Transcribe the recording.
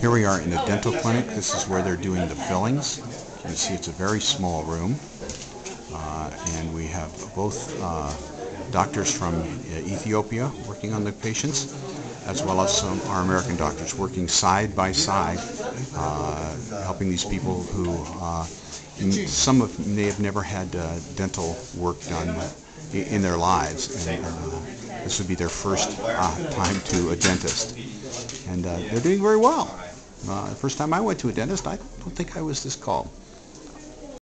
Here we are in a dental clinic. This is where they're doing the fillings. You can see it's a very small room. Uh, and we have both uh, doctors from uh, Ethiopia working on the patients, as well as some our American doctors working side by side, uh, helping these people who uh, some of them may have never had uh, dental work done in their lives, and this would be their first time to a dentist, and uh, they're doing very well. Uh, the first time I went to a dentist, I don't think I was this calm.